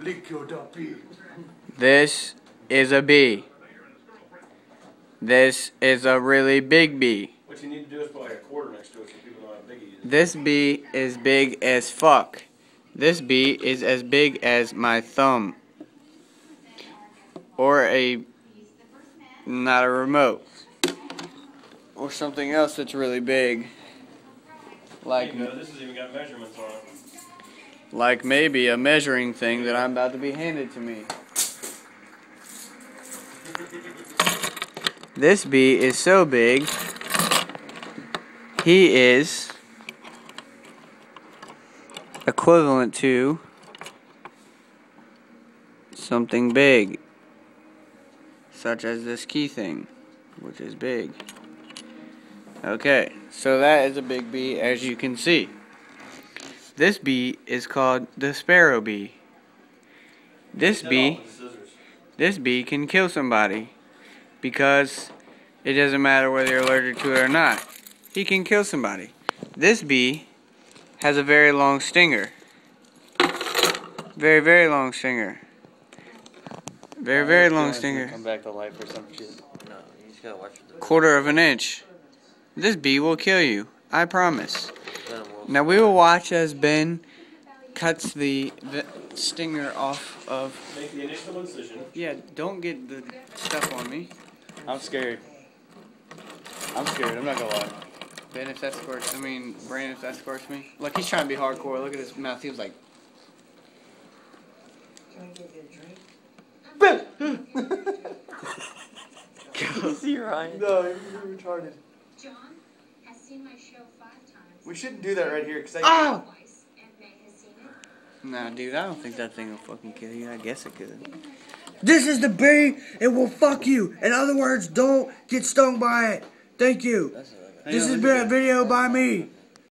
Lick your bee. This is a bee. This is a really big bee. What you need to do is put like a quarter next to it so people know how big he is. This bee is big as fuck. This bee is as big as my thumb. Or a. not a remote. Or something else that's really big. Like, There you go. This has even got measurements on it. Like maybe a measuring thing that I'm about to be handed to me. This bee is so big, he is equivalent to something big, such as this key thing, which is big. Okay, so that is a big bee, as you can see. This bee is called the sparrow bee. This bee, with the scissors. this bee can kill somebody because it doesn't matter whether you're allergic to it or not. He can kill somebody. This bee has a very long stinger. Very, very long stinger. Very, very long stinger. Come back to life or some shit. No, you just gotta watch the Quarter of an inch. This bee will kill you. I promise. Venom wolf. Now we will watch as Ben cuts the, the stinger off of. Make the initial incision. Yeah, don't get the stuff on me. I'm scared. I'm scared. I'm not gonna lie. Ben, if that squirts, I mean, Brandon, if that squirts me. Look, he's trying to be hardcore. Look at his mouth. He was like, See Ryan. No, you're retarded. John We shouldn't do that right here, because I. "Oh!" Twice, and May has seen it. Nah, dude, I don't think that thing will fucking kill you. I guess it could. This is the bee. It will fuck you. In other words, don't get stung by it. Thank you. This has been a video by me.